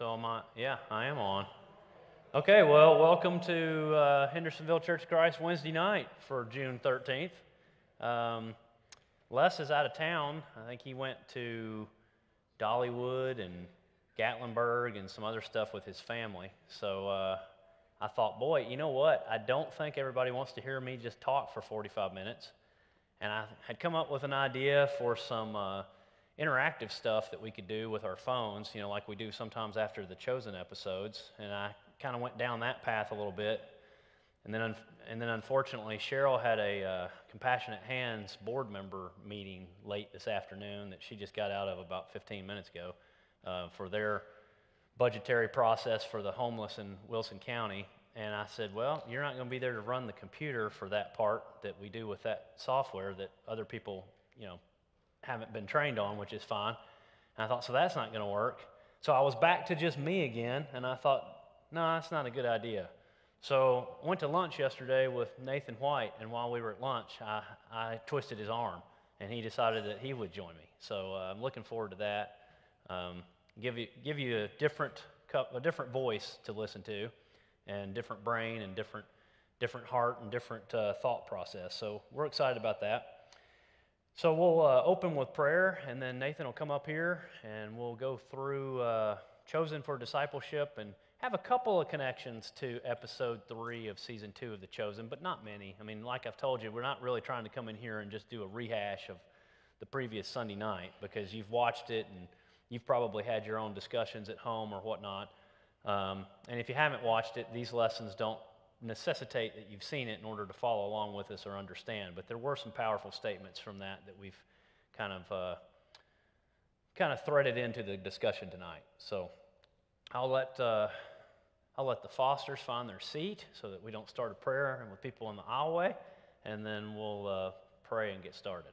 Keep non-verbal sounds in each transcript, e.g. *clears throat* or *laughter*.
So am I? Yeah, I am on. Okay, well, welcome to uh, Hendersonville Church of Christ Wednesday night for June 13th. Um, Les is out of town. I think he went to Dollywood and Gatlinburg and some other stuff with his family. So uh, I thought, boy, you know what? I don't think everybody wants to hear me just talk for 45 minutes. And I had come up with an idea for some uh, interactive stuff that we could do with our phones, you know, like we do sometimes after the Chosen episodes. And I kind of went down that path a little bit. And then, and then unfortunately, Cheryl had a uh, Compassionate Hands board member meeting late this afternoon that she just got out of about 15 minutes ago uh, for their budgetary process for the homeless in Wilson County. And I said, Well, you're not going to be there to run the computer for that part that we do with that software that other people, you know, haven't been trained on, which is fine. And I thought, So that's not going to work. So I was back to just me again, and I thought, No, that's not a good idea. So I went to lunch yesterday with Nathan White, and while we were at lunch, I, I twisted his arm, and he decided that he would join me. So uh, I'm looking forward to that. Um, give you give you a different a different voice to listen to, and different brain and different different heart and different uh, thought process. So we're excited about that. So we'll uh, open with prayer, and then Nathan will come up here, and we'll go through uh, chosen for discipleship and have a couple of connections to episode three of season two of The Chosen, but not many. I mean, like I've told you, we're not really trying to come in here and just do a rehash of the previous Sunday night because you've watched it and you've probably had your own discussions at home or whatnot. Um, and if you haven't watched it, these lessons don't necessitate that you've seen it in order to follow along with us or understand. But there were some powerful statements from that that we've kind of uh, kind of threaded into the discussion tonight. So I'll let uh, I'll let the Fosters find their seat so that we don't start a prayer and with people in the aisleway, and then we'll uh, pray and get started.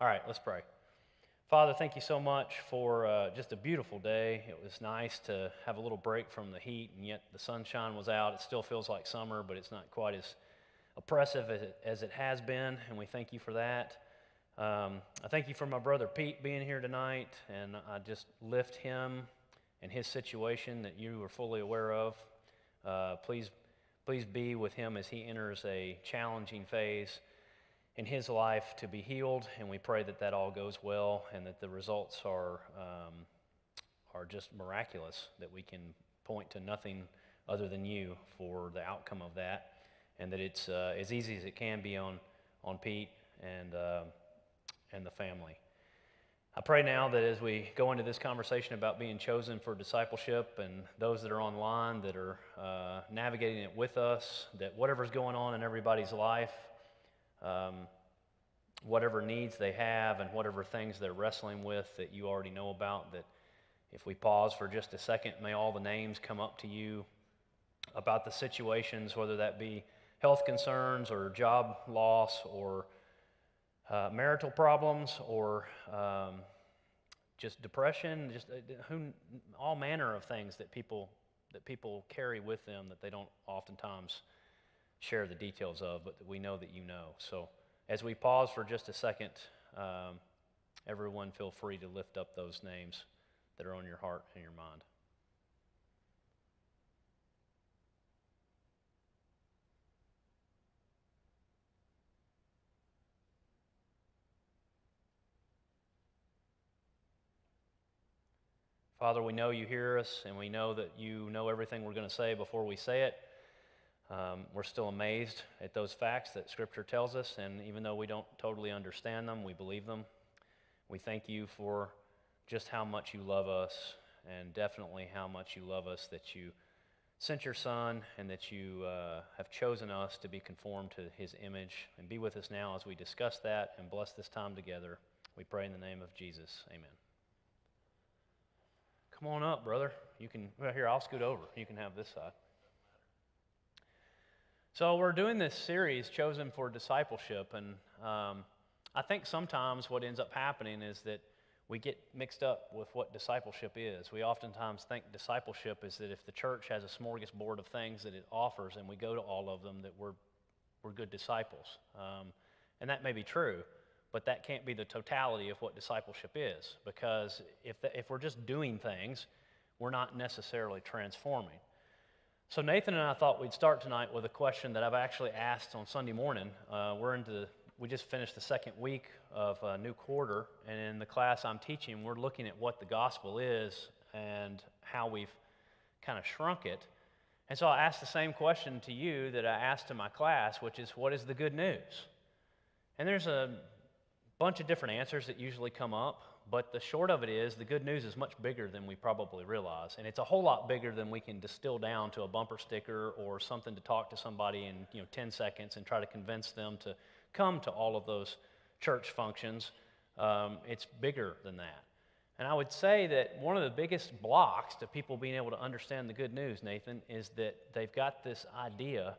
All right, let's pray. Father, thank you so much for uh, just a beautiful day. It was nice to have a little break from the heat, and yet the sunshine was out. It still feels like summer, but it's not quite as oppressive as it, as it has been, and we thank you for that. Um, I thank you for my brother Pete being here tonight, and I just lift him and his situation that you are fully aware of. Uh, please, please be with him as he enters a challenging phase in his life to be healed, and we pray that that all goes well and that the results are, um, are just miraculous, that we can point to nothing other than you for the outcome of that, and that it's uh, as easy as it can be on, on Pete and, uh, and the family. I pray now that as we go into this conversation about being chosen for discipleship and those that are online that are uh, navigating it with us, that whatever's going on in everybody's life, um, whatever needs they have and whatever things they're wrestling with that you already know about, that if we pause for just a second, may all the names come up to you about the situations, whether that be health concerns or job loss or uh, marital problems or um, just depression, just uh, who, all manner of things that people that people carry with them that they don't oftentimes share the details of, but we know that you know. So as we pause for just a second, um, everyone feel free to lift up those names that are on your heart and your mind. Father, we know you hear us, and we know that you know everything we're going to say before we say it. Um, we're still amazed at those facts that Scripture tells us, and even though we don't totally understand them, we believe them. We thank you for just how much you love us, and definitely how much you love us that you sent your Son and that you uh, have chosen us to be conformed to his image. And be with us now as we discuss that and bless this time together. We pray in the name of Jesus. Amen. Come on up, brother. You can, well, here, I'll scoot over. You can have this side. So, we're doing this series, Chosen for Discipleship, and um, I think sometimes what ends up happening is that we get mixed up with what discipleship is. We oftentimes think discipleship is that if the church has a smorgasbord of things that it offers and we go to all of them, that we're, we're good disciples. Um, and that may be true, but that can't be the totality of what discipleship is. Because if, the, if we're just doing things, we're not necessarily transforming. So, Nathan and I thought we'd start tonight with a question that I've actually asked on Sunday morning. Uh, we're into, we just finished the second week of a new quarter, and in the class I'm teaching, we're looking at what the gospel is and how we've kind of shrunk it. And so I asked the same question to you that I asked to my class, which is, what is the good news? And there's a bunch of different answers that usually come up, but the short of it is the good news is much bigger than we probably realize. And it's a whole lot bigger than we can distill down to a bumper sticker or something to talk to somebody in you know, 10 seconds and try to convince them to come to all of those church functions. Um, it's bigger than that. And I would say that one of the biggest blocks to people being able to understand the good news, Nathan, is that they've got this idea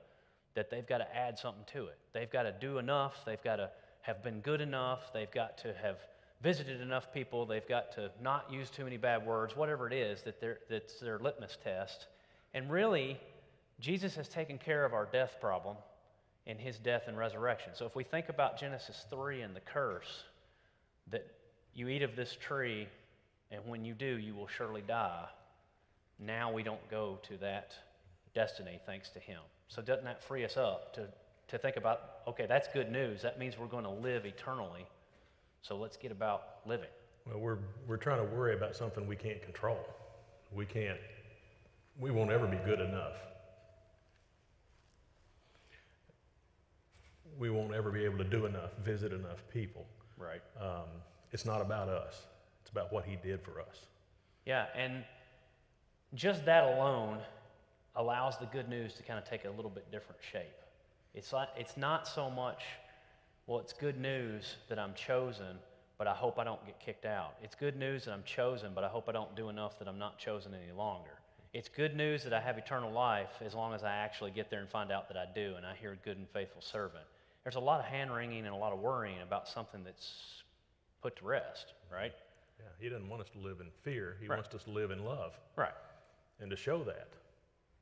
that they've got to add something to it. They've got to do enough, they've got to have been good enough, they've got to have visited enough people, they've got to not use too many bad words, whatever it is that that's their litmus test. And really, Jesus has taken care of our death problem in his death and resurrection. So if we think about Genesis 3 and the curse, that you eat of this tree, and when you do, you will surely die. Now we don't go to that destiny thanks to him. So doesn't that free us up to, to think about, okay, that's good news. That means we're going to live eternally. So let's get about living. Well, we're, we're trying to worry about something we can't control. We can't, we won't ever be good enough. We won't ever be able to do enough, visit enough people. Right. Um, it's not about us, it's about what He did for us. Yeah, and just that alone allows the good news to kind of take a little bit different shape. It's, like, it's not so much, well, it's good news that I'm chosen, but I hope I don't get kicked out. It's good news that I'm chosen, but I hope I don't do enough that I'm not chosen any longer. It's good news that I have eternal life as long as I actually get there and find out that I do and I hear a good and faithful servant. There's a lot of hand wringing and a lot of worrying about something that's put to rest, right? Yeah, He doesn't want us to live in fear, He Right. wants us to live in love Right. and to show that.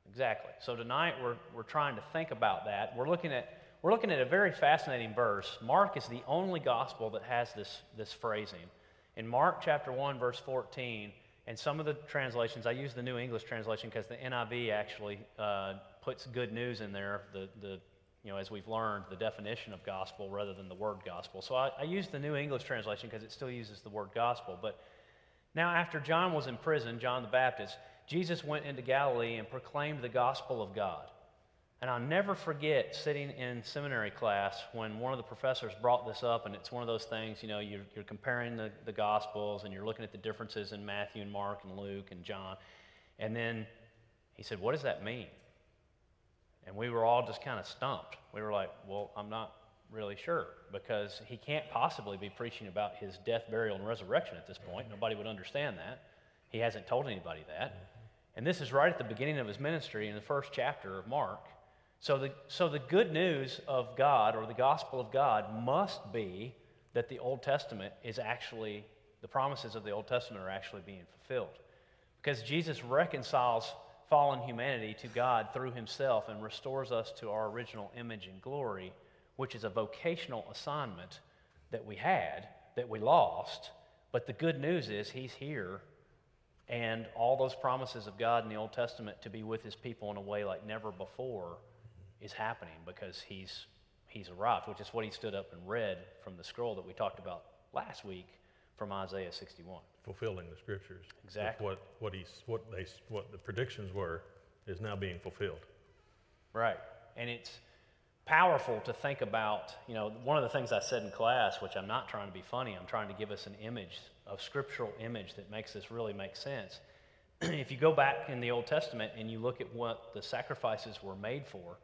Exactly. So tonight we're, we're trying to think about that. We're looking at we're looking at a very fascinating verse. Mark is the only gospel that has this, this phrasing. In Mark chapter 1, verse 14, and some of the translations, I use the New English translation because the NIV actually uh, puts good news in there, the, the, you know, as we've learned, the definition of gospel rather than the word gospel. So I, I use the New English translation because it still uses the word gospel. But now, after John was in prison, John the Baptist, Jesus went into Galilee and proclaimed the gospel of God. And I'll never forget sitting in seminary class when one of the professors brought this up, and it's one of those things, you know, you're, you're comparing the, the gospels and you're looking at the differences in Matthew and Mark and Luke and John. And then he said, What does that mean? And we were all just kind of stumped. We were like, Well, I'm not really sure because he can't possibly be preaching about his death, burial, and resurrection at this point. Nobody would understand that. He hasn't told anybody that. And this is right at the beginning of his ministry in the first chapter of Mark. So the, so the good news of God or the gospel of God must be that the Old Testament is actually, the promises of the Old Testament are actually being fulfilled. Because Jesus reconciles fallen humanity to God through himself and restores us to our original image and glory, which is a vocational assignment that we had, that we lost. But the good news is he's here and all those promises of God in the Old Testament to be with his people in a way like never before is happening because he's, he's arrived, which is what he stood up and read from the scroll that we talked about last week from Isaiah 61. fulfilling the scriptures. Exactly. What, what, he's, what, they, what the predictions were is now being fulfilled. Right. And it's powerful to think about, you know, one of the things I said in class, which I'm not trying to be funny, I'm trying to give us an image, a scriptural image that makes this really make sense. *clears throat* if you go back in the Old Testament and you look at what the sacrifices were made for,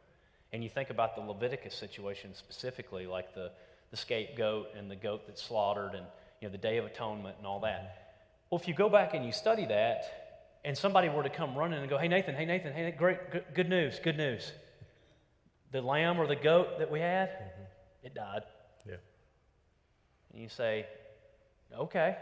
and you think about the Leviticus situation specifically, like the, the scapegoat and the goat that's slaughtered and you know, the Day of Atonement and all that. Well, if you go back and you study that, and somebody were to come running and go, hey, Nathan, hey, Nathan, hey, great, good, good news, good news. The lamb or the goat that we had, mm-hmm. it died. Yeah. And you say, okay.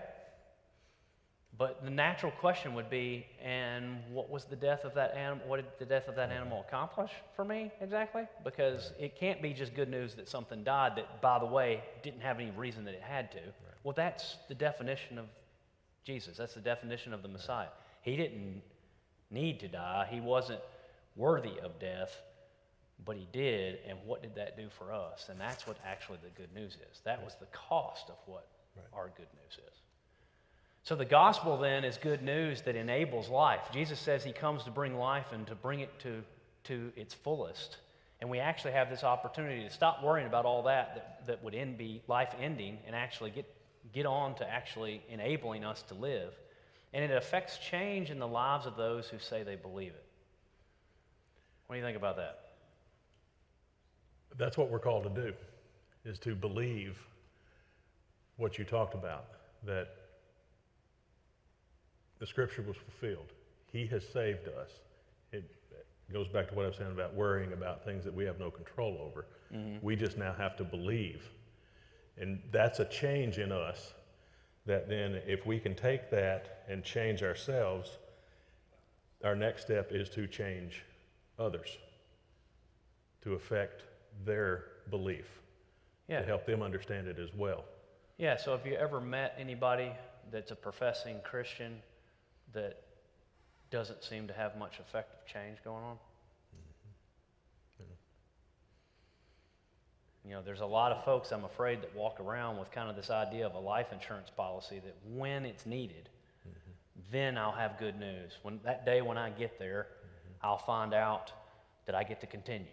But the natural question would be, and what was the death of that animal? What did the death of that animal mm-hmm. accomplish for me exactly? Because it can't be just good news that something died that, by the way, didn't have any reason that it had to. Well, that's the definition of Jesus. That's the definition of the Messiah. He didn't need to die, he wasn't worthy of death, but he did. And what did that do for us? And that's what actually the good news is. That was the cost of what Right. our good news is. So the gospel then is good news that enables life. Jesus says he comes to bring life and to bring it to, to its fullest. And we actually have this opportunity to stop worrying about all that that, that would end, be life ending and actually get, get on to actually enabling us to live. And it affects change in the lives of those who say they believe it. What do you think about that? That's what we're called to do, is to believe what you talked about, that the scripture was fulfilled. He has saved us. It goes back to what I was saying about worrying about things that we have no control over. Mm-hmm. We just now have to believe. And that's a change in us that then, if we can take that and change ourselves, our next step is to change others to affect their belief, Yeah. to help them understand it as well. Yeah, so have you ever met anybody that's a professing Christian that doesn't seem to have much effective change going on? Mm-hmm. You know, there's a lot of folks, I'm afraid, that walk around with kind of this idea of a life insurance policy that when it's needed, mm-hmm. then I'll have good news. When that day when I get there, mm-hmm. I'll find out that I get to continue.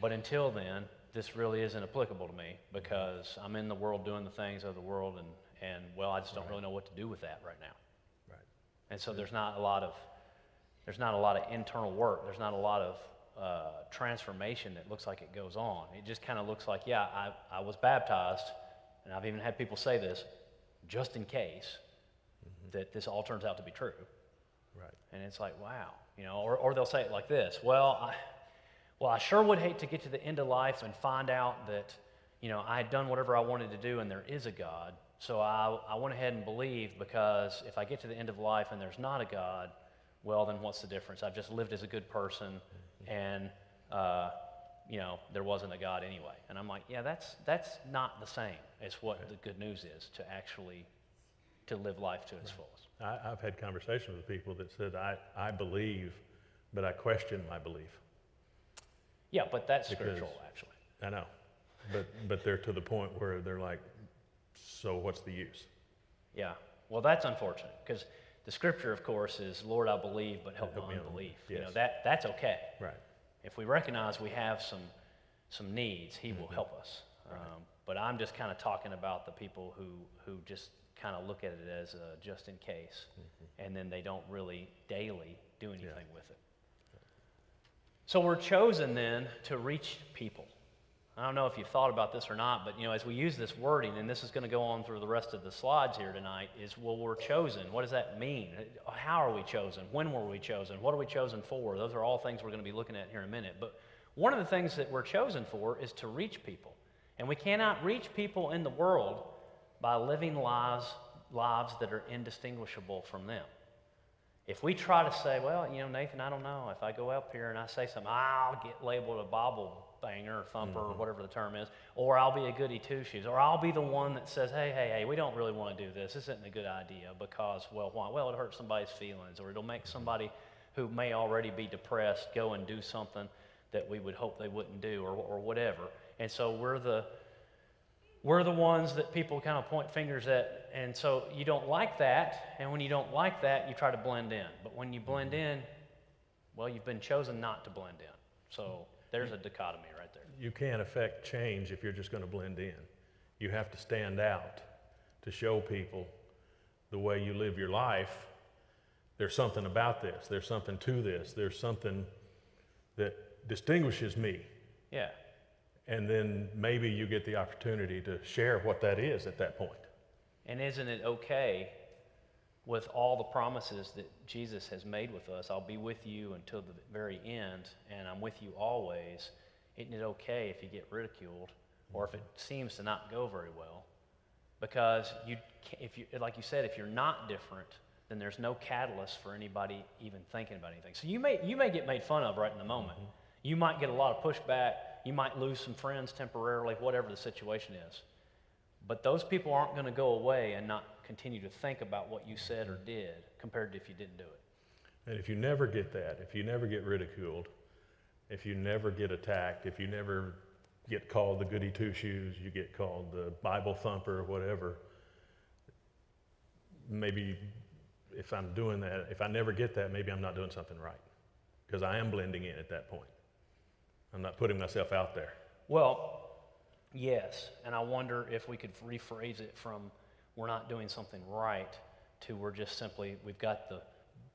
But until then, this really isn't applicable to me because I'm in the world doing the things of the world, and, and well, I just don't really know what to do with that right now. And so there's not a lot of there's not a lot of internal work. There's not a lot of uh, transformation that looks like it goes on. It just kind of looks like, yeah, I, I was baptized, and I've even had people say this, just in case that this all turns out to be true. Right. And it's like, wow, you know, or, or they'll say it like this Well, I, well, I sure would hate to get to the end of life and find out that, you know, I had done whatever I wanted to do and there is a God. So I, I went ahead and believed because if I get to the end of life and there's not a God, well, then what's the difference? I've just lived as a good person and, uh, you know, there wasn't a God anyway. And I'm like, yeah, that's, that's not the same as what the good news is to actually to live life to its fullest. I, I've had conversations with people that said, I, I believe, but I question my belief. Yeah, but that's Because- scriptural, actually. I know. But, but they're to the point where they're like, so what's the use? Yeah. Well, that's unfortunate because the scripture, of course, is "Lord, I believe, but help, Help my me unbelief." unbelief. You know that that's okay. Right. If we recognize we have some some needs, He Mm-hmm. will help us. Um, but I'm just kind of talking about the people who who just kind of look at it as a just in case, Mm-hmm. and then they don't really daily do anything with it. So we're chosen then to reach people. I don't know if you've thought about this or not, but you know, as we use this wording, and this is going to go on through the rest of the slides here tonight, is well, we're chosen. What does that mean? How are we chosen? When were we chosen? What are we chosen for? Those are all things we're going to be looking at here in a minute. But one of the things that we're chosen for is to reach people. And we cannot reach people in the world by living lives, lives that are indistinguishable from them. If we try to say, well, you know, Nathan, I don't know, if I go up here and I say something, I'll get labeled a Bible banger or thumper or mm-hmm. whatever the term is, or I'll be a goody two shoes, or I'll be the one that says, hey, hey, hey, we don't really want to do this. This isn't a good idea because, well, why? Well, it hurts somebody's feelings, or it'll make somebody who may already be depressed go and do something that we would hope they wouldn't do, or, or whatever. And so we're the we're the ones that people kind of point fingers at. And so you don't like that. And when you don't like that, you try to blend in. But when you blend mm-hmm. in, well, you've been chosen not to blend in. So there's a dichotomy. You can't affect change if you're just going to blend in. You have to stand out to show people the way you live your life. There's something about this. There's something to this. There's something that distinguishes me. Yeah. And then maybe you get the opportunity to share what that is at that point. And isn't it okay with all the promises that Jesus has made with us? I'll be with you until the very end, and I'm with you always. Isn't it okay if you get ridiculed or if it seems to not go very well? Because you, if you, like you said, if you're not different, then there's no catalyst for anybody even thinking about anything. So you may, you may get made fun of right in the moment. Mm-hmm. You might get a lot of pushback. You might lose some friends temporarily, whatever the situation is. But those people aren't going to go away and not continue to think about what you said or mm-hmm. did compared to if you didn't do it. And if you never get that, if you never get ridiculed, if you never get attacked, if you never get called the goody two shoes, you get called the Bible thumper or whatever, maybe if I'm doing that, if I never get that, maybe I'm not doing something right. Because I am blending in at that point. I'm not putting myself out there. Well, yes, and I wonder if we could rephrase it from we're not doing something right to we're just simply, we've got the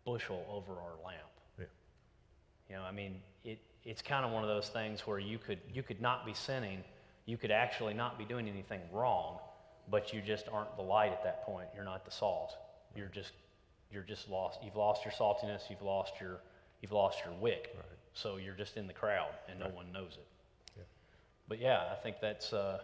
bushel over our lamp. Yeah. You know, I mean, it, it's kind of one of those things where you could, you could not be sinning, you could actually not be doing anything wrong, but you just aren't the light at that point. You're not the salt. You're just, you're just lost. You've lost your saltiness. You've lost your, you've lost your wick. Right. So you're just in the crowd, and no one knows it. Yeah. But yeah, I think that's uh,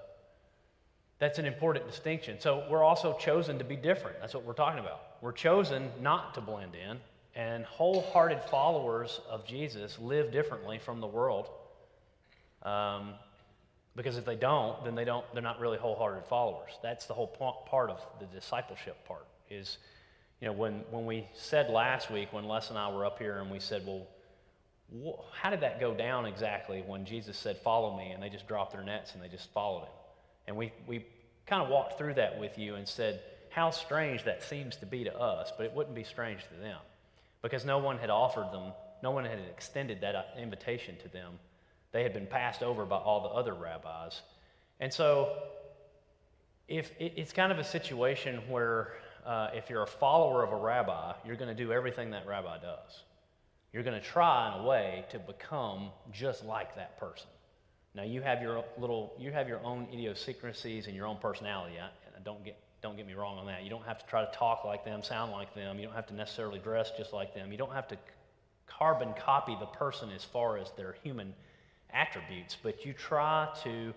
that's an important distinction. So we're also chosen to be different. That's what we're talking about. We're chosen not to blend in, and wholehearted followers of Jesus live differently from the world. Um, because if they don't, then they don't. They're not really wholehearted followers. That's the whole part of the discipleship part. Is you know when when we said last week when Les and I were up here and we said, well, wh- how did that go down exactly when Jesus said, "Follow me," and they just dropped their nets and they just followed him? And we we kind of walked through that with you and said how strange that seems to be to us, but it wouldn't be strange to them because no one had offered them, no one had extended that uh, invitation to them. They had been passed over by all the other rabbis. And so if it's kind of a situation where uh, if you're a follower of a rabbi, you're going to do everything that rabbi does. You're going to try in a way to become just like that person. Now you have your little, you have your own idiosyncrasies and your own personality. I, don't get don't get me wrong on that. You don't have to try to talk like them, sound like them. You don't have to necessarily dress just like them. You don't have to carbon copy the person as far as their human attributes, but you try to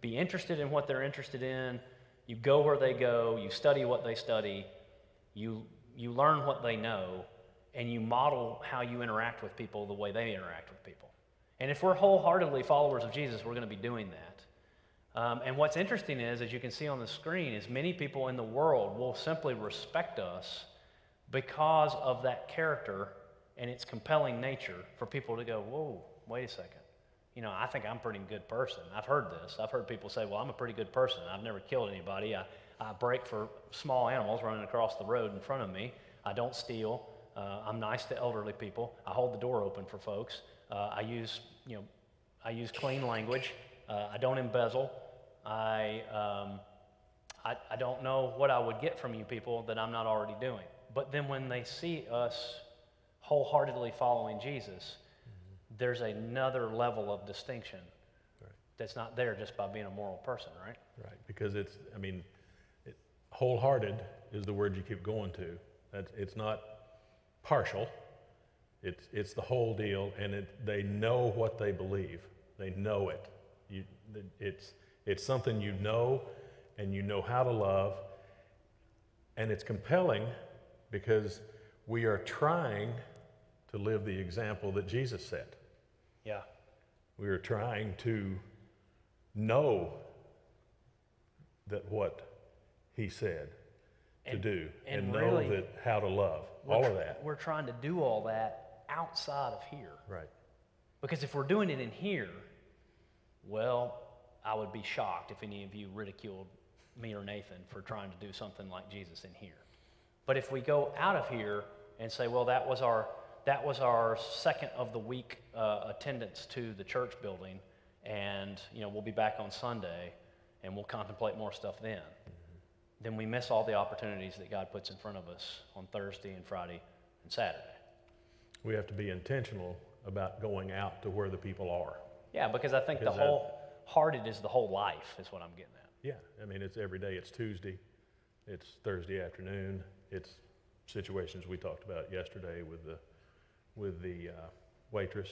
be interested in what they're interested in. You go where they go, you study what they study, you, you learn what they know, and you model how you interact with people the way they interact with people. And if we're wholeheartedly followers of Jesus, we're going to be doing that. Um, and what's interesting is, as you can see on the screen, is many people in the world will simply respect us because of that character and its compelling nature for people to go, whoa, wait a second. You know, I think I'm a pretty good person. I've heard this. I've heard people say, well, I'm a pretty good person. I've never killed anybody. I, I break for small animals running across the road in front of me. I don't steal. Uh, I'm nice to elderly people. I hold the door open for folks. Uh, I use, you know, I use clean language. Uh, I don't embezzle. I, um, I, I don't know what I would get from you people that I'm not already doing. But then when they see us wholeheartedly following Jesus, mm-hmm. there's another level of distinction right. that's not there just by being a moral person, right? Right, because it's, I mean, it, wholehearted is the word you keep going to. That's, it's not partial, it's, it's the whole deal, and it, they know what they believe. They know it. You, it's, it's something you know, and you know how to love, and it's compelling because we are trying to live the example that Jesus set. Yeah. We are trying to know that what he said and, to do and, and, really, know that how to love all of that. We're trying to do all that outside of here. Right. Because if we're doing it in here, well, I would be shocked if any of you ridiculed me or Nathan for trying to do something like Jesus in here. But if we go out of here and say, well, that was our that was our second of the week uh, attendance to the church building, and you know we'll be back on Sunday, and we'll contemplate more stuff then. Then we miss all the opportunities that God puts in front of us on Thursday and Friday and Saturday we have to be intentional about going out to where the people are. Yeah, because I think the whole hearted is the whole life, is what I'm getting at. Yeah, I mean, it's every day. It's Tuesday, it's Thursday afternoon, it's situations we talked about yesterday with the, with the uh, waitress.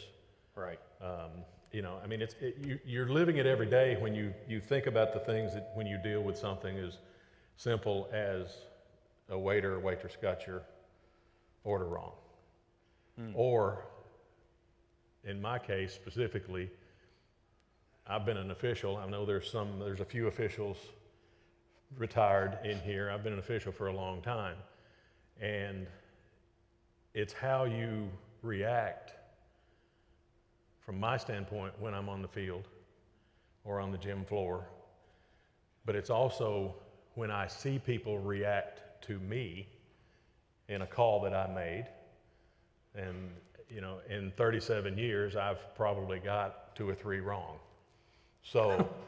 Right. Um, you know, I mean, it's, it, you, you're living it every day when you, you think about the things that when you deal with something as simple as a waiter or waitress got your order wrong. Mm. Or, in my case specifically, I've been an official. I know there's some, there's a few officials retired in here. I've been an official for a long time. And it's how you react from my standpoint when I'm on the field or on the gym floor. But it's also when I see people react to me in a call that I made. And, you know, in 37 years, I've probably got two or three wrong. So, *laughs*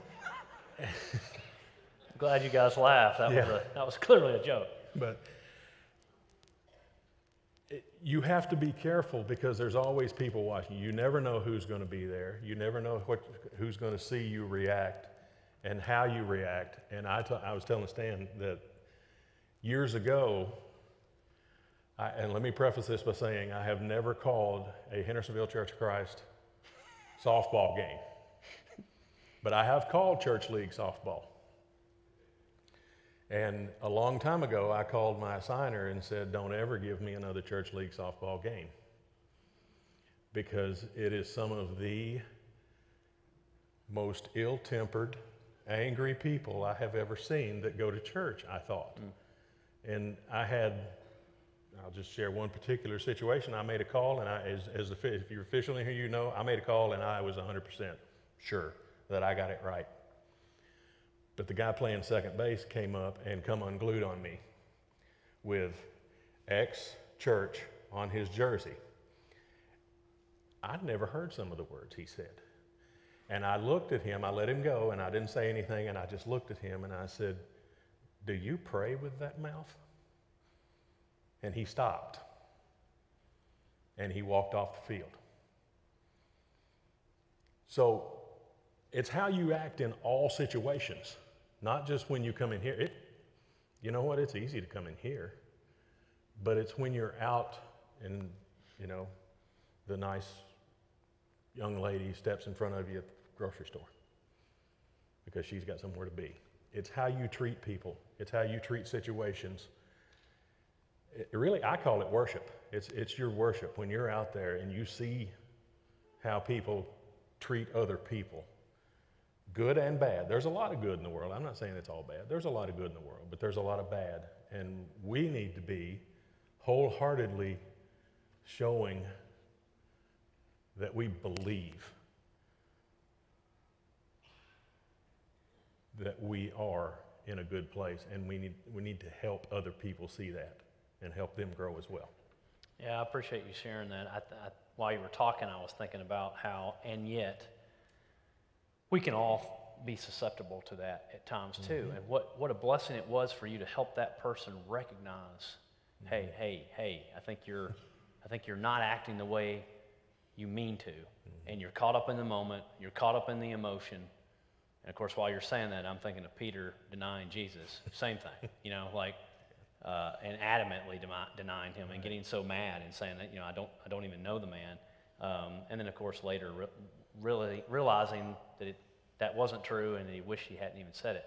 *laughs* Glad you guys laughed. That, Yeah. was, a, that was clearly a joke. but it, you have to be careful because there's always people watching. You never know who's going to be there. You never know what, who's going to see you react and how you react. And I t- I was telling Stan that years ago, I, and let me preface this by saying I have never called a Hendersonville Church of Christ softball game, but I have called church league softball. And a long time ago, I called my assigner and said, Don't ever give me another church league softball game because it is some of the most ill tempered, angry people I have ever seen that go to church, I thought. Mm. And I had, I'll just share one particular situation. I made a call, and I, as, as the, if you're officially here, you know, I made a call and I was 100% sure that I got it right. But the guy playing second base came up and come unglued on me with X church on his jersey. I'd never heard some of the words he said. And I looked at him, I let him go, and I didn't say anything, and I just looked at him and I said, Do you pray with that mouth? And he stopped. And he walked off the field. So it's how you act in all situations, not just when you come in here. It, you know what? It's easy to come in here, but it's when you're out and, you know, the nice young lady steps in front of you at the grocery store because she's got somewhere to be. It's how you treat people, it's how you treat situations. It, really, I call it worship. It's, it's your worship when you're out there and you see how people treat other people, good and bad. There's a lot of good in the world. I'm not saying it's all bad. There's a lot of good in the world, but there's a lot of bad. And we need to be wholeheartedly showing that we believe that we are in a good place and we need, we need to help other people see that and help them grow as well. Yeah, I appreciate you sharing that. I, I, while you were talking, I was thinking about how, and yet, we can all be susceptible to that at times too. And what, what a blessing it was for you to help that person recognize, hey, hey, hey, I think you're, I think you're not acting the way you mean to, and you're caught up in the moment, you're caught up in the emotion. And of course, while you're saying that, I'm thinking of Peter denying Jesus. *laughs* Same thing, you know, like, uh, and adamantly demi- denying him and getting so mad and saying that, you know, I don't, I don't even know the man. Um, and then, of course, later re- really realizing that it, that wasn't true and he wished he hadn't even said it.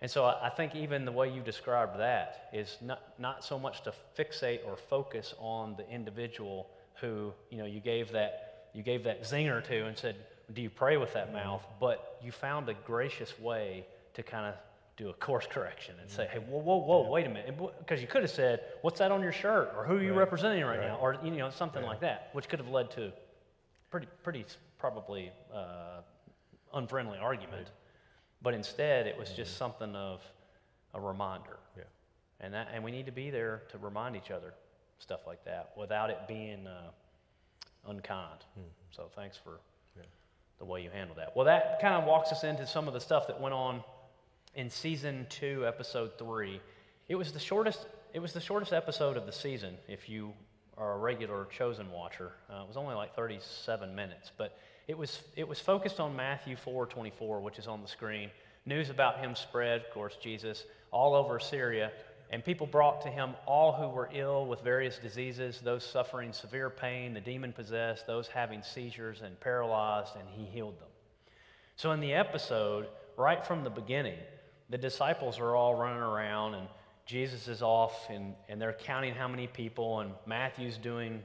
And so I, I think even the way you described that is not, not so much to fixate or focus on the individual who, you know, you gave that, you gave that zinger to and said, do you pray with that mouth? But you found a gracious way to kind of do a course correction and say, hey, whoa, whoa, whoa, wait a minute. Because you could have said, what's that on your shirt? Or who are you Right. representing right, Right. now? Or, you know, something Yeah. like that, which could have led to pretty, pretty probably uh, unfriendly argument. But instead, it was just something of a reminder. Yeah. And, that, and we need to be there to remind each other stuff like that without it being uh, unkind. So thanks for Yeah. the way you handled that. Well, that kind of walks us into some of the stuff that went on in season two, episode three. It was the shortest. It was the shortest episode of the season. If you are a regular chosen watcher, uh, it was only like 37 minutes, but it was it was focused on Matthew 4:24, which is on the screen. News about him spread, of course, Jesus, all over Syria, and people brought to him all who were ill with various diseases, those suffering severe pain, the demon possessed, those having seizures and paralyzed, and he healed them. So, in the episode, right from the beginning, the disciples are all running around, and Jesus is off, and, and they're counting how many people, and Matthew's doing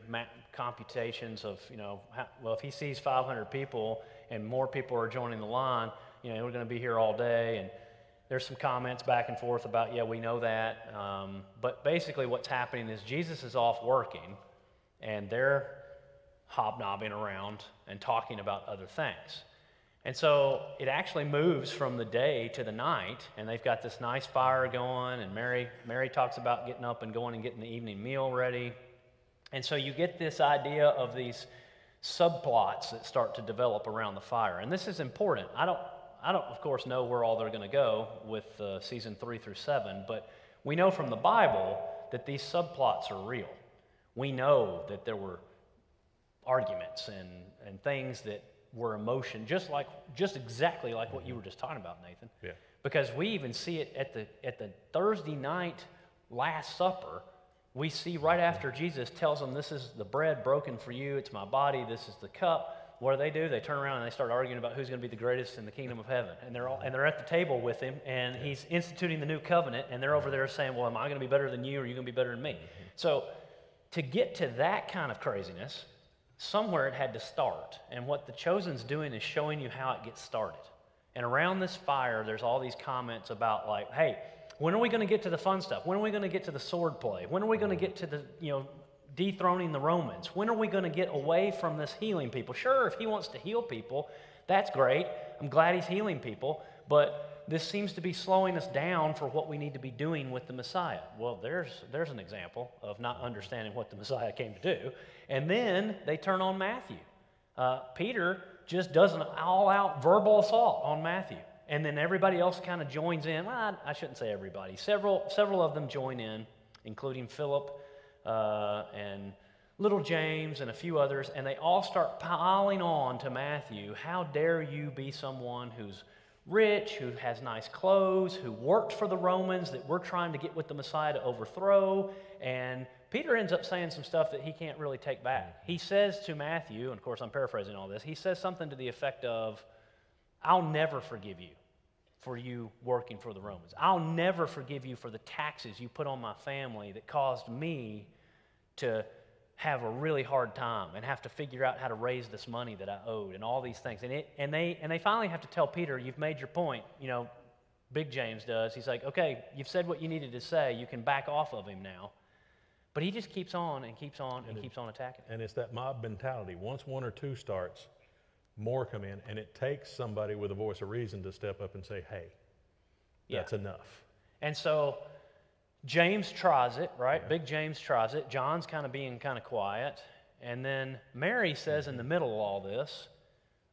computations of, you know, how, well, if he sees 500 people and more people are joining the line, you know, we're going to be here all day. And there's some comments back and forth about, yeah, we know that. Um, but basically, what's happening is Jesus is off working, and they're hobnobbing around and talking about other things. And so it actually moves from the day to the night, and they've got this nice fire going, and Mary, Mary talks about getting up and going and getting the evening meal ready. And so you get this idea of these subplots that start to develop around the fire. And this is important. I don't, I don't of course, know where all they're going to go with uh, season three through seven, but we know from the Bible that these subplots are real. We know that there were arguments and, and things that were emotion, just like just exactly like what you were just talking about, Nathan. Yeah. Because we even see it at the at the Thursday night Last Supper. We see right after Jesus tells them, "This is the bread broken for you. It's my body. This is the cup." What do they do? They turn around and they start arguing about who's going to be the greatest in the kingdom of heaven. And they're all, and they're at the table with him, and he's instituting the new covenant. And they're over there saying, "Well, am I going to be better than you, or are you going to be better than me?" Mm-hmm. So, to get to that kind of craziness, somewhere it had to start. And what the chosen's doing is showing you how it gets started. And around this fire, there's all these comments about, like, hey, when are we going to get to the fun stuff? When are we going to get to the sword play? When are we going to get to the, you know, dethroning the Romans? When are we going to get away from this healing people? Sure, if he wants to heal people, that's great. I'm glad he's healing people. But this seems to be slowing us down for what we need to be doing with the Messiah. Well, there's, there's an example of not understanding what the Messiah came to do. And then they turn on Matthew. Uh, Peter just does an all out verbal assault on Matthew. And then everybody else kind of joins in. Well, I, I, shouldn't say everybody. Several, several of them join in, including Philip uh, and little James and a few others. And they all start piling on to Matthew. How dare you be someone who's rich, who has nice clothes, who worked for the Romans that we're trying to get with the Messiah to overthrow. And Peter ends up saying some stuff that he can't really take back. He says to Matthew, and of course I'm paraphrasing all this, he says something to the effect of, I'll never forgive you for you working for the Romans. I'll never forgive you for the taxes you put on my family that caused me to have a really hard time and have to figure out how to raise this money that I owed and all these things. And, it, and, they, and they finally have to tell Peter, You've made your point. You know, Big James does. He's like, Okay, you've said what you needed to say. You can back off of him now. But he just keeps on and keeps on and, and it, keeps on attacking. And it's that mob mentality. Once one or two starts, more come in, and it takes somebody with a voice of reason to step up and say, Hey, that's yeah. enough. And so James tries it, right? Big James tries it. John's kind of being kind of quiet. And then Mary says in the middle of all this,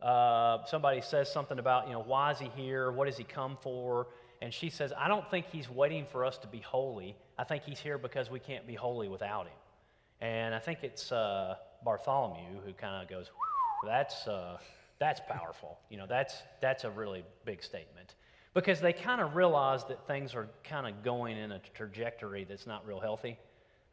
uh, somebody says something about, you know, why is he here? What does he come for? And she says, I don't think he's waiting for us to be holy. I think he's here because we can't be holy without him. And I think it's uh, Bartholomew who kind of goes, that's, uh, that's powerful. You know, that's, that's a really big statement because they kind of realize that things are kind of going in a trajectory that's not real healthy.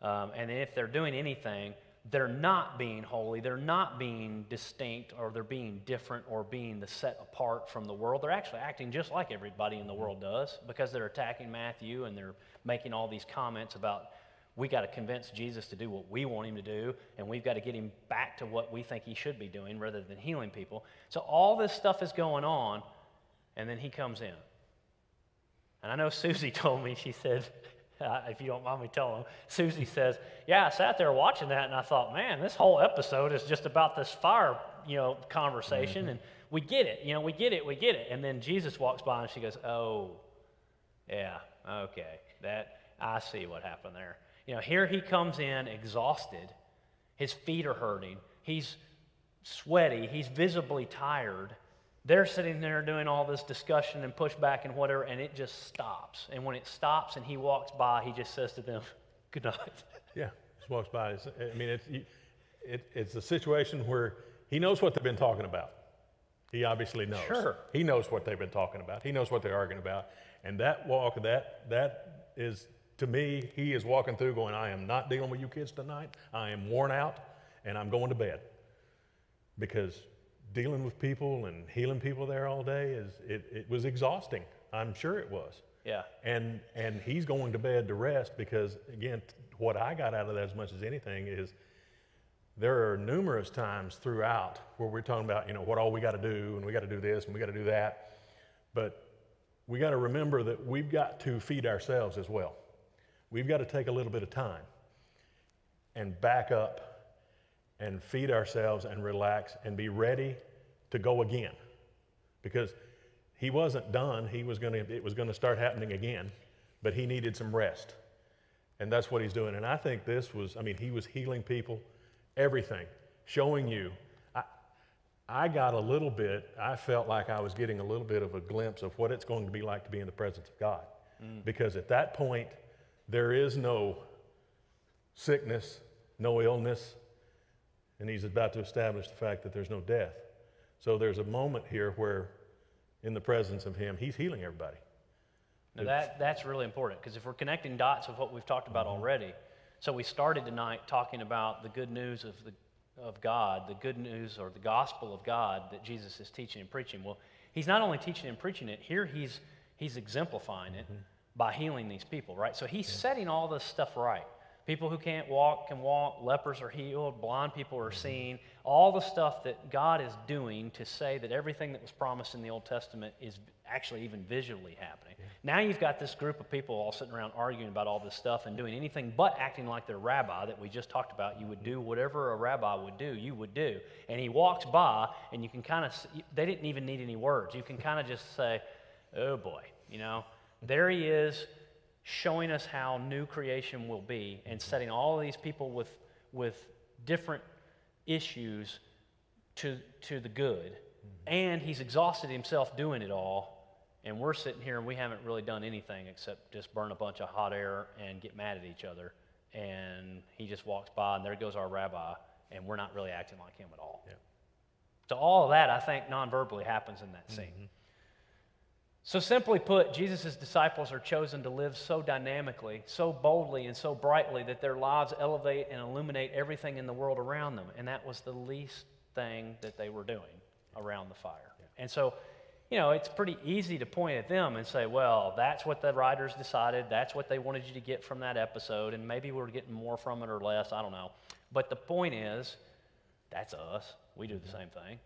Um, and if they're doing anything, they're not being holy, they're not being distinct, or they're being different, or being the set apart from the world. They're actually acting just like everybody in the world does because they're attacking Matthew and they're making all these comments about we got to convince Jesus to do what we want him to do, and we've got to get him back to what we think he should be doing rather than healing people. So all this stuff is going on, and then he comes in. And I know Susie *laughs* told me, she said, uh, if you don't mind me telling, Susie says, Yeah, I sat there watching that and I thought, man, this whole episode is just about this fire, you know, conversation. Mm-hmm. And we get it, you know, we get it, we get it. And then Jesus walks by and she goes, Oh, yeah, okay, that, I see what happened there. You know, here he comes in exhausted, his feet are hurting, he's sweaty, he's visibly tired. They're sitting there doing all this discussion and pushback and whatever, and it just stops. And when it stops and he walks by, he just says to them, *laughs* Good night. Yeah, just walks by. It's, I mean, it's, it, it's a situation where he knows what they've been talking about. He obviously knows. Sure. He knows what they've been talking about. He knows what they're arguing about. And that walk, that, that is, to me, he is walking through going, I am not dealing with you kids tonight. I am worn out, and I'm going to bed. Because dealing with people and healing people there all day is it, it was exhausting. I'm sure it was. Yeah. And and he's going to bed to rest because again, what I got out of that as much as anything is there are numerous times throughout where we're talking about, you know, what all we got to do and we got to do this and we got to do that. But we got to remember that we've got to feed ourselves as well. We've got to take a little bit of time and back up and feed ourselves and relax and be ready to go again. Because he wasn't done, he was going to, it was going to start happening again, but he needed some rest. And that's what he's doing. And I think this was, I mean, he was healing people, everything, showing you. I, I got a little bit, I felt like I was getting a little bit of a glimpse of what it's going to be like to be in the presence of God. Mm. Because at that point, there is no sickness, no illness, and he's about to establish the fact that there's no death. So there's a moment here where, in the presence of him, he's healing everybody. Now that, that's really important because if we're connecting dots with what we've talked about mm-hmm. already, so we started tonight talking about the good news of, the, of God, the good news or the gospel of God that Jesus is teaching and preaching. Well, he's not only teaching and preaching it, here he's, he's exemplifying it mm-hmm. by healing these people, right? So he's yeah. setting all this stuff right. People who can't walk can walk, lepers are healed, blind people are seen. All the stuff that God is doing to say that everything that was promised in the Old Testament is actually even visually happening. Yeah. Now you've got this group of people all sitting around arguing about all this stuff and doing anything but acting like their rabbi that we just talked about. You would do whatever a rabbi would do, you would do. And he walks by, and you can kind of, they didn't even need any words. You can kind of just say, oh boy, you know, there he is showing us how new creation will be and setting all of these people with, with different issues to, to the good. Mm-hmm. And he's exhausted himself doing it all. And we're sitting here and we haven't really done anything except just burn a bunch of hot air and get mad at each other. And he just walks by, and there goes our rabbi, and we're not really acting like him at all. Yeah. So, all of that, I think, non verbally happens in that scene. Mm-hmm. So, simply put, Jesus' disciples are chosen to live so dynamically, so boldly, and so brightly that their lives elevate and illuminate everything in the world around them. And that was the least thing that they were doing around the fire. Yeah. And so, you know, it's pretty easy to point at them and say, well, that's what the writers decided. That's what they wanted you to get from that episode. And maybe we're getting more from it or less. I don't know. But the point is, that's us. We do the mm-hmm. same thing.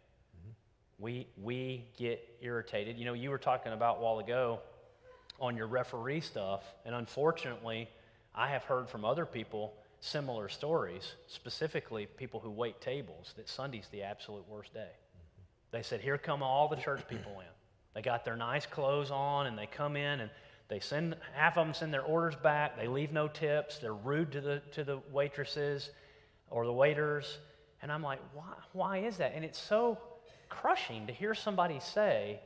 We, we get irritated. You know, you were talking about a while ago on your referee stuff, and unfortunately, I have heard from other people similar stories, specifically people who wait tables, that Sunday's the absolute worst day. They said, Here come all the church people in. They got their nice clothes on, and they come in, and they send half of them send their orders back. They leave no tips. They're rude to the to the waitresses or the waiters. And I'm like, why, why is that? And it's so crushing to hear somebody say,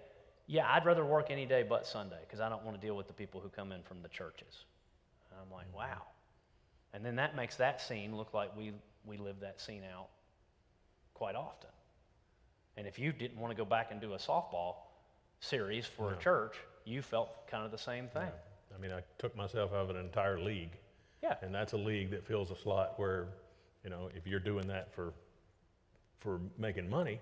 Yeah, I'd rather work any day but Sunday because I don't want to deal with the people who come in from the churches. And I'm like, mm-hmm. wow. And then that makes that scene look like we, we live that scene out quite often. And if you didn't want to go back and do a softball series for no. a church, you felt kind of the same thing. Yeah. I mean, I took myself out of an entire league. Yeah. And that's a league that fills a slot where, you know, if you're doing that for for making money,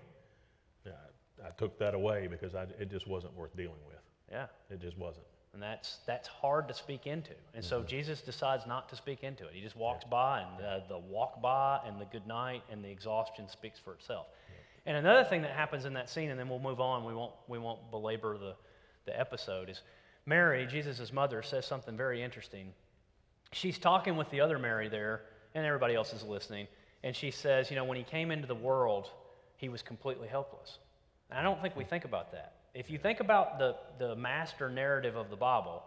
I took that away because I, it just wasn't worth dealing with. Yeah. It just wasn't. And that's, that's hard to speak into. And mm-hmm. so Jesus decides not to speak into it. He just walks yeah. by, and uh, the walk by, and the good night, and the exhaustion speaks for itself. Yeah. And another thing that happens in that scene, and then we'll move on, we won't, we won't belabor the, the episode, is Mary, Jesus' mother, says something very interesting. She's talking with the other Mary there, and everybody else is listening. And she says, You know, when he came into the world, he was completely helpless. I don't think we think about that. If you think about the, the master narrative of the Bible,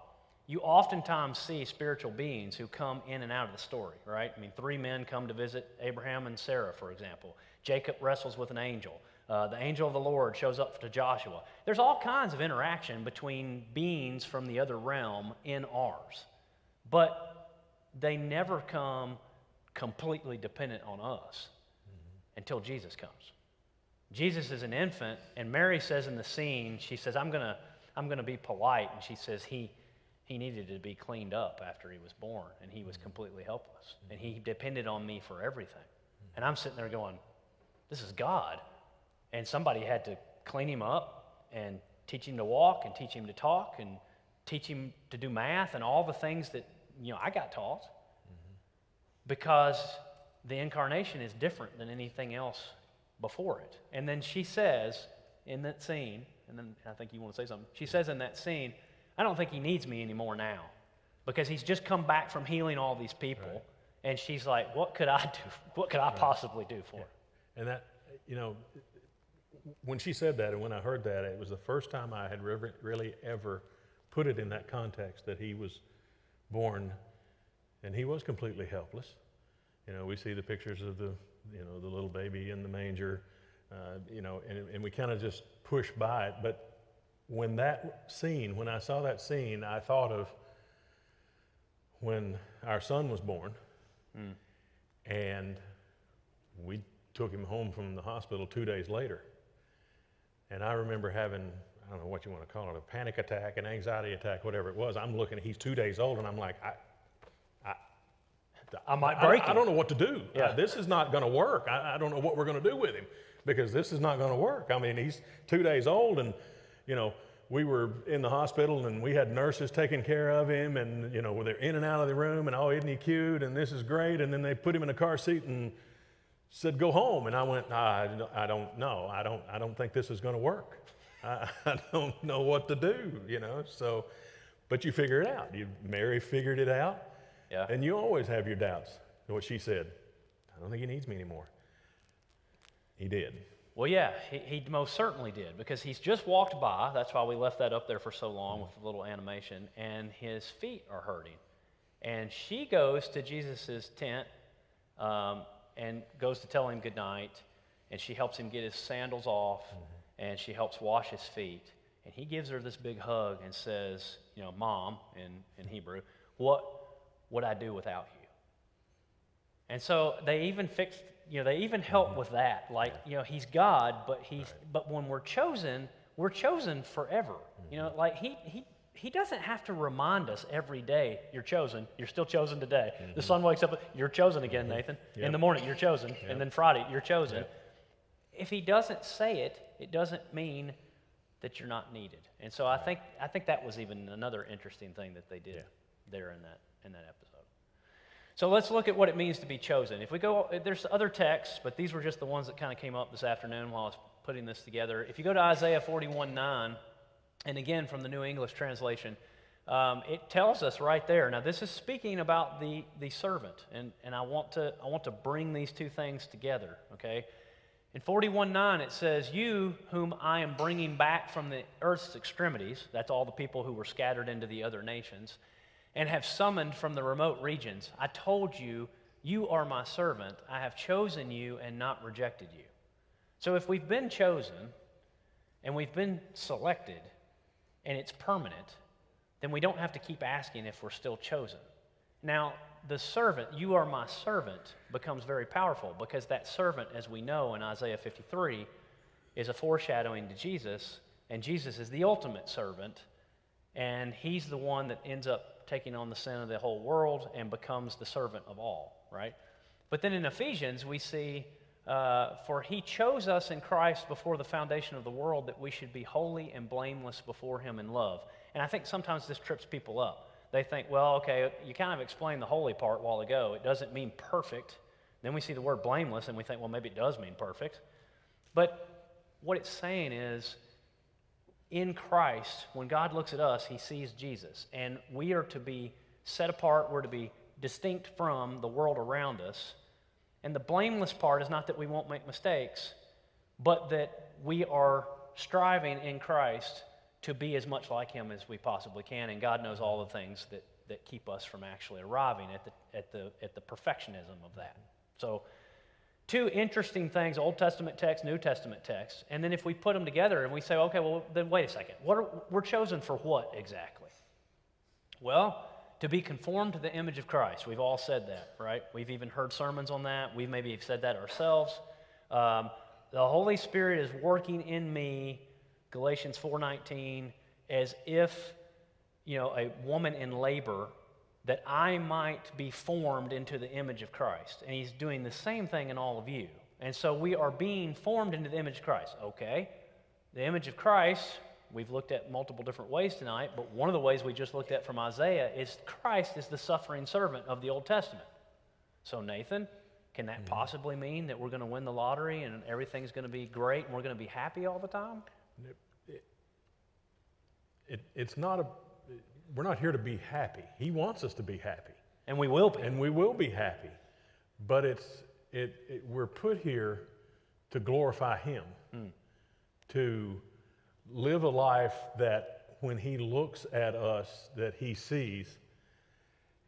you oftentimes see spiritual beings who come in and out of the story, right? I mean, three men come to visit Abraham and Sarah, for example. Jacob wrestles with an angel. Uh, the angel of the Lord shows up to Joshua. There's all kinds of interaction between beings from the other realm in ours, but they never come completely dependent on us mm-hmm. until Jesus comes. Jesus is an infant, and Mary says in the scene, she says, I'm going to I'm going to be polite. And she says, he, he needed to be cleaned up after he was born, and he was completely helpless. And he depended on me for everything. And I'm sitting there going, This is God. And somebody had to clean him up and teach him to walk and teach him to talk and teach him to do math and all the things that you know I got taught. Mm-hmm. Because the incarnation is different than anything else before it. And then she says in that scene, and then I think you want to say something. She says in that scene, I don't think he needs me anymore now because he's just come back from healing all these people. Right. And she's like, What could I do? What could I possibly do for him? And that, you know, when she said that and when I heard that, it was the first time I had re- really ever put it in that context that he was born and he was completely helpless. You know, we see the pictures of the, you know, the little baby in the manger, uh, you know, and, and we kind of just push by it. But when that scene, when I saw that scene, I thought of when our son was born and we took him home from the hospital two days later. And I remember having, I don't know what you want to call it, a panic attack, an anxiety attack, whatever it was. I'm looking, he's two days old, and I'm like, I, I might break I, him. don't know what to do. Yeah. This is not going to work. I, I don't know what we're going to do with him because this is not going to work. I mean, he's two days old, and, you know, we were in the hospital and we had nurses taking care of him, and, you know, they're in and out of the room, and oh, isn't he cute? And this is great. And then they put him in a car seat and said, go home. And I went, I, I don't know. I don't, I don't think this is going to work. *laughs* I, I don't know what to do, you know. So, but you figure it out. You, Mary figured it out. Yeah. And you always have your doubts. And what she said, I don't think he needs me anymore. He did. Well, yeah, he, he most certainly did because he's just walked by. That's why we left that up there for so long with the little animation. And his feet are hurting. And she goes to Jesus' tent um, and goes to tell him goodnight. And she helps him get his sandals off and she helps wash his feet. And he gives her this big hug and says, You know, Mom in, in Hebrew, what would I do without you? And so they even fixed, you know, they even help mm-hmm. with that. Like, you know, he's God, but he's but when we're chosen, we're chosen forever. You know, mm-hmm. like he he he doesn't have to remind us every day, you're chosen, you're still chosen today. The mm-hmm. sun wakes up, you're chosen again, Nathan. In the morning, you're chosen. And then Friday, you're chosen. Yep. If he doesn't say it, it doesn't mean that you're not needed. And so I think I think that was even another interesting thing that they did there in that in that episode. So let's look at what it means to be chosen. If we go, there's other texts, but these were just the ones that kind of came up this afternoon while I was putting this together. If you go to Isaiah 41 9, and again from the New English translation, um, it tells us right there. Now, this is speaking about the, the servant, and, and I, want to, I want to bring these two things together, okay? In 41 9, it says, You whom I am bringing back from the earth's extremities, that's all the people who were scattered into the other nations, and have summoned from the remote regions. I told you, You are my servant. I have chosen you and not rejected you. So if we've been chosen and we've been selected and it's permanent, then we don't have to keep asking if we're still chosen. Now, the servant, you are my servant, becomes very powerful because that servant, as we know in Isaiah 53, is a foreshadowing to Jesus, and Jesus is the ultimate servant, and he's the one that ends up taking on the sin of the whole world and becomes the servant of all, right? But then in Ephesians, we see, uh, for he chose us in Christ before the foundation of the world that we should be holy and blameless before him in love. And I think sometimes this trips people up. They think, well, okay, you kind of explained the holy part a while ago. It doesn't mean perfect. Then we see the word blameless and we think, well, maybe it does mean perfect. But what it's saying is, in Christ, when God looks at us, he sees Jesus. And we are to be set apart, we're to be distinct from the world around us. And the blameless part is not that we won't make mistakes, but that we are striving in Christ to be as much like him as we possibly can. And God knows all the things that, that keep us from actually arriving at the, at, the, at the perfectionism of that. So, two interesting things Old Testament text, New Testament text. And then if we put them together and we say, okay, well, then wait a second. What are, we're chosen for what exactly? Well, to be conformed to the image of Christ. We've all said that, right? We've even heard sermons on that. We've maybe said that ourselves. Um, the Holy Spirit is working in me, Galatians 4:19, as if you know a woman in labor, that I might be formed into the image of Christ. And He's doing the same thing in all of you. And so we are being formed into the image of Christ. Okay, the image of Christ We've looked at multiple different ways tonight, but one of the ways we just looked at from Isaiah is Christ is the suffering servant of the Old Testament. So, Nathan, can that mm-hmm. possibly mean that we're going to win the lottery and everything's going to be great and we're going to be happy all the time? It, it's not a, we're not here to be happy. He wants us to be happy, And we will be. and we will be happy. But it's it, it we're put here to glorify Him, hmm. to live a life that when He looks at us, that He sees.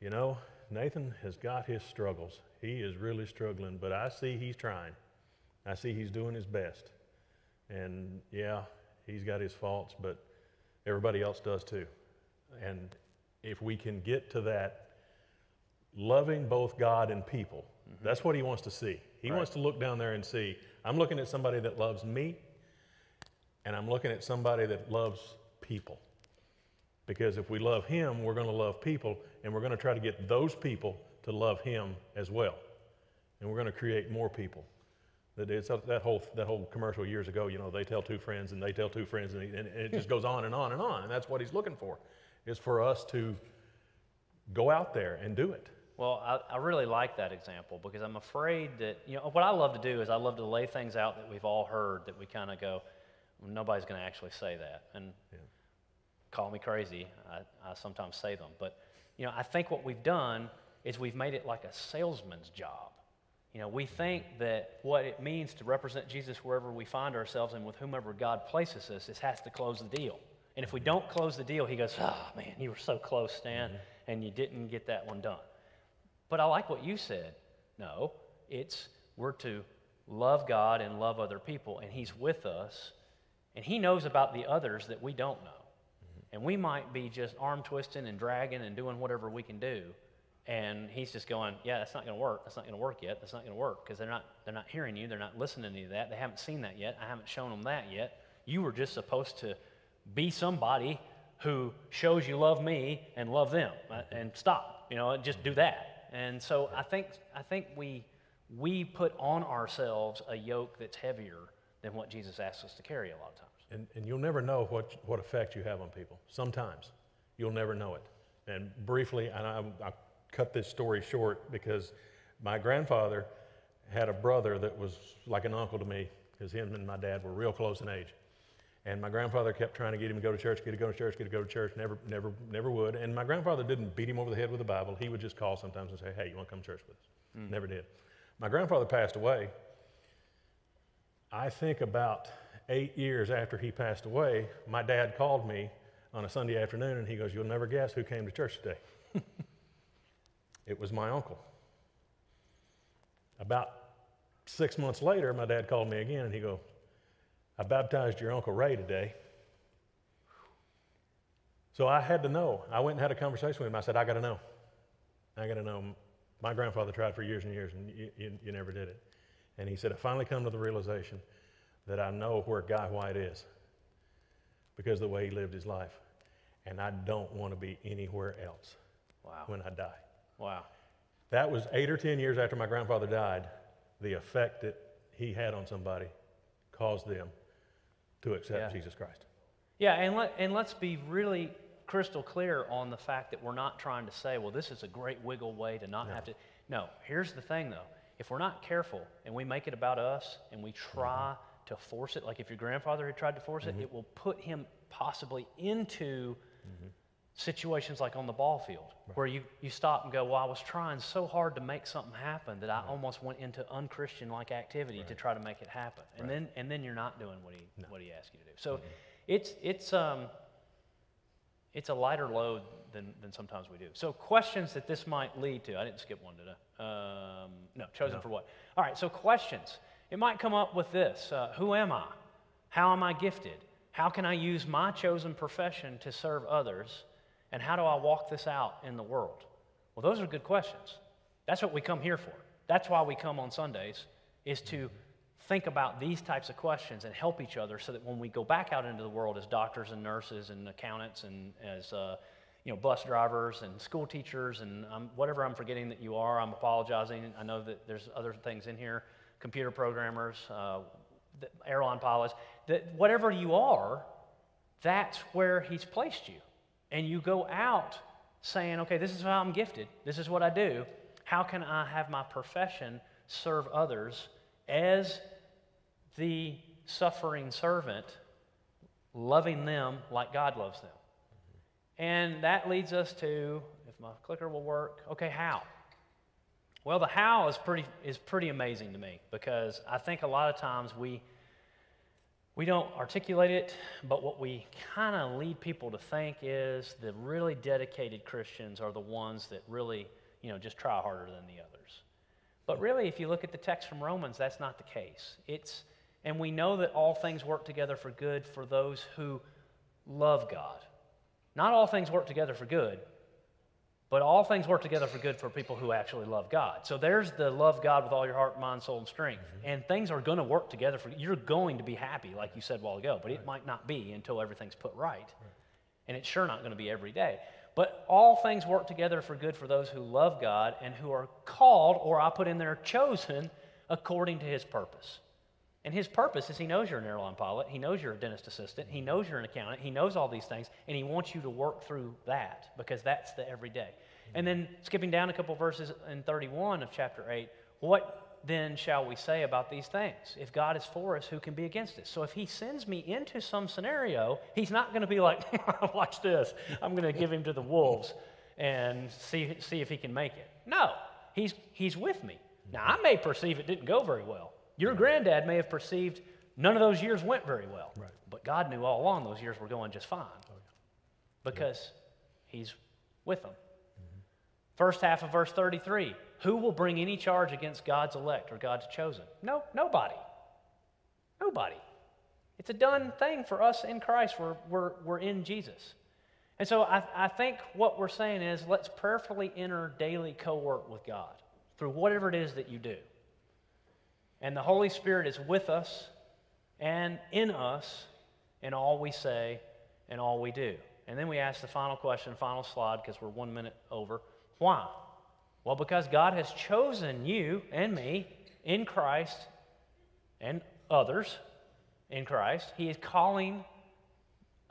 You know, Nathan has got his struggles. He is really struggling, but I see he's trying. I see he's doing his best. And yeah, he's got his faults, but everybody else does too. And if we can get to that loving both God and people, mm-hmm. that's what he wants to see. He wants to look down there and see, I'm looking at somebody that loves me, and I'm looking at somebody that loves people. Because if we love him, we're going to love people, and we're going to try to get those people to love him as well. And we're going to create more people. That it's that whole that whole commercial years ago. You know, they tell two friends, and they tell two friends, and, and it just goes on and on and on. And that's what he's looking for, is for us to go out there and do it. Well, I, I really like that example because I'm afraid that, you know, what I love to do is I love to lay things out that we've all heard that we kind of go, nobody's going to actually say that. And Yeah. call me crazy. I, I sometimes say them. But, you know, I think what we've done is we've made it like a salesman's job. You know, we think that what it means to represent Jesus wherever we find ourselves and with whomever God places us is has to close the deal. And if we don't close the deal, he goes, oh, man, you were so close, Stan, mm-hmm. and you didn't get that one done. But I like what you said. No, it's we're to love God and love other people, and He's with us, and He knows about the others that we don't know. Mm-hmm. And we might be just arm twisting and dragging and doing whatever we can do. And he's just going, yeah, that's not going to work. That's not going to work yet. That's not going to work because they're not, they're not hearing you. They're not listening to that. They haven't seen that yet. I haven't shown them that yet. You were just supposed to be somebody who shows you love me and love them uh, and stop, you know, just do that. And so I think, I think we, we put on ourselves a yoke that's heavier than what Jesus asks us to carry a lot of times. And, and you'll never know what, what effect you have on people. Sometimes you'll never know it. And briefly, and I, I cut this story short because my grandfather had a brother that was like an uncle to me because him and my dad were real close in age. And my grandfather kept trying to get him to go to church, get to go to church, get to go to church, never, never, never would. And my grandfather didn't beat him over the head with the Bible. He would just call sometimes and say, hey, you want to come to church with us? Mm. Never did. My grandfather passed away. I think about eight years after he passed away, my dad called me on a Sunday afternoon and he goes, You'll never guess who came to church today. *laughs* it was my uncle. About six months later, my dad called me again and he goes, I baptized your Uncle Ray today. So I had to know. I went and had a conversation with him. I said, I got to know. I got to know. My grandfather tried for years and years, and you, you, you never did it. And he said, I finally come to the realization that I know where Guy White is because of the way he lived his life. And I don't want to be anywhere else Wow. when I die. Wow. That was eight or 10 years after my grandfather died. The effect that he had on somebody caused them to accept Yeah. Jesus Christ. Yeah, and, let, and let's be really crystal clear on the fact that we're not trying to say, well, this is a great wiggle way to not have to. No, here's the thing though. If we're not careful and we make it about us and we try mm-hmm. to force it, like if your grandfather had tried to force it, mm-hmm. it will put him possibly into mm-hmm. Situations like on the ball field where you, you stop and go, well, I was trying so hard to make something happen that I almost went into unchristian like activity to try to make it happen. And then and then you're not doing what he what he asked you to do. So it's it's um it's a lighter load than, than sometimes we do. So questions that this might lead to. I didn't skip one, did I? Um, no, chosen for what? All right, so questions. It might come up with this. Uh, who am I? How am I gifted? How can I use my chosen profession to serve others? And how do I walk this out in the world? Well, those are good questions. That's what we come here for. That's why we come on Sundays, is to think about these types of questions and help each other so that when we go back out into the world as doctors and nurses and accountants and as uh, you know, bus drivers and school teachers and um, whatever I'm forgetting that you are, I'm apologizing. I know that there's other things in here, computer programmers, uh, airline pilots, that whatever you are, that's where he's placed you. And you go out saying, okay, this is how I'm gifted. This is what I do. How can I have my profession serve others as the suffering servant, loving them like God loves them? And that leads us to, if my clicker will work, okay, how? Well, the how is pretty, is pretty amazing to me because I think a lot of times we, we don't articulate it, but what we kind of lead people to think is the really dedicated Christians are the ones that really, you know, just try harder than the others. But really, if you look at the text from Romans, that's not the case. It's, and we know that all things work together for good for those who love God. Not all things work together for good, but all things work together for good for people who actually love God. So there's the love God with all your heart, mind, soul, and strength. Mm-hmm. And things are going to work together for you're going to be happy, like you said a while ago, but right. it might not be until everything's put right. right. And it's sure not going to be every day. But all things work together for good for those who love God and who are called, or I put in there, chosen according to his purpose. And his purpose is he knows you're an airline pilot, he knows you're a dentist assistant, he knows you're an accountant, he knows all these things, and he wants you to work through that because that's the everyday. And then skipping down a couple verses in 31 of chapter 8, what then shall we say about these things? If God is for us, who can be against us? So if he sends me into some scenario, he's not going to be like, *laughs* watch this, I'm going to give him to the wolves and see, see if he can make it. No, he's, he's with me. Now, I may perceive it didn't go very well. Your granddad may have perceived none of those years went very well. Right. But God knew all along those years were going just fine oh, because He's with them. First half of verse 33 Who will bring any charge against God's elect or God's chosen? No, nobody. Nobody. It's a done thing for us in Christ. We're, we're, we're in Jesus. And so I, I think what we're saying is let's prayerfully enter daily co work with God through whatever it is that you do. And the Holy Spirit is with us and in us in all we say and all we do. And then we ask the final question, final slide, because we're one minute over. Why? Well, because God has chosen you and me in Christ and others in Christ. He is calling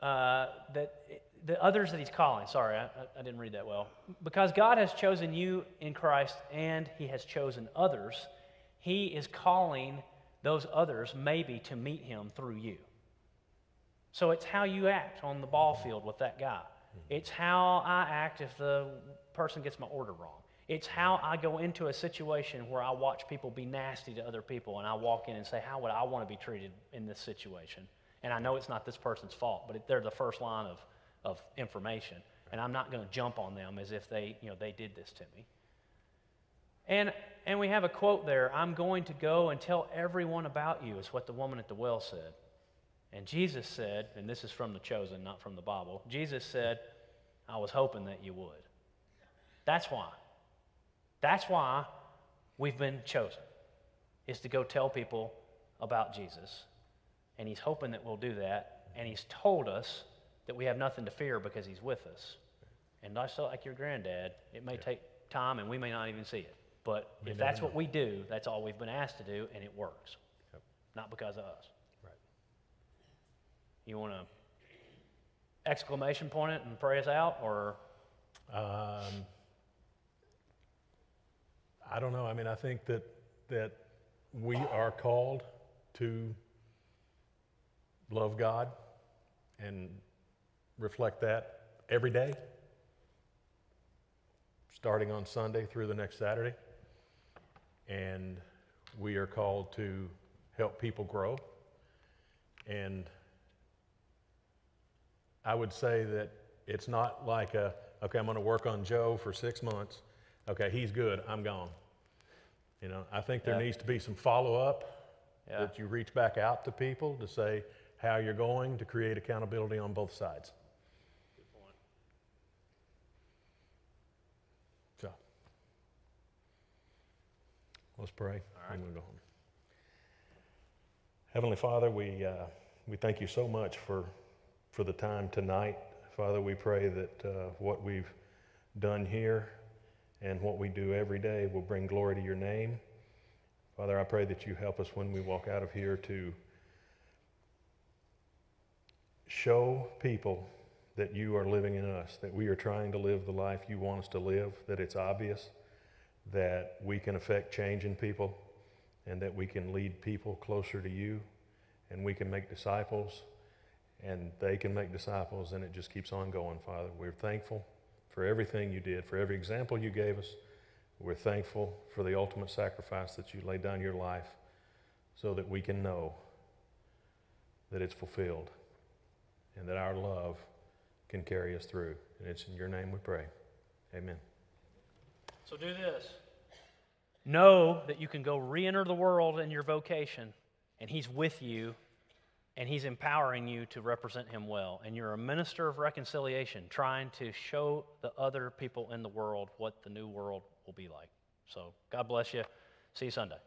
uh, that the others that He's calling. Sorry, I, I didn't read that well. Because God has chosen you in Christ and He has chosen others he is calling those others maybe to meet him through you. So it's how you act on the ball field with that guy. It's how I act if the person gets my order wrong. It's how I go into a situation where I watch people be nasty to other people and I walk in and say, How would I want to be treated in this situation? And I know it's not this person's fault, but they're the first line of, of information. And I'm not going to jump on them as if they, you know, they did this to me. And, and we have a quote there I'm going to go and tell everyone about you, is what the woman at the well said. And Jesus said, and this is from the chosen, not from the Bible, Jesus said, I was hoping that you would. That's why. That's why we've been chosen, is to go tell people about Jesus. And He's hoping that we'll do that. And He's told us that we have nothing to fear because He's with us. And just like your granddad, it may yeah. take time and we may not even see it. But if that's what we do, that's all we've been asked to do, and it works. Yep. Not because of us. Right. You want to exclamation point it and pray us out, or? Um, I don't know. I mean, I think that that we are called to love God and reflect that every day, starting on Sunday through the next Saturday and we are called to help people grow. And I would say that it's not like a, okay, I'm going to work on Joe for six months. Okay, he's good, I'm gone. You know, I think there yeah. needs to be some follow up yeah. that you reach back out to people to say how you're going to create accountability on both sides. Good point. So, Let's pray. All right. I'm going to go home. Heavenly Father, we, uh, we thank you so much for, for the time tonight. Father, we pray that uh, what we've done here and what we do every day will bring glory to your name. Father, I pray that you help us when we walk out of here to show people that you are living in us, that we are trying to live the life you want us to live, that it's obvious that we can affect change in people and that we can lead people closer to you and we can make disciples and they can make disciples, and it just keeps on going, Father. We're thankful for everything you did, for every example you gave us. We're thankful for the ultimate sacrifice that you laid down your life so that we can know that it's fulfilled and that our love can carry us through. And it's in your name we pray. Amen. So do this. Know that you can go re enter the world in your vocation, and He's with you, and He's empowering you to represent Him well. And you're a minister of reconciliation, trying to show the other people in the world what the new world will be like. So God bless you. See you Sunday.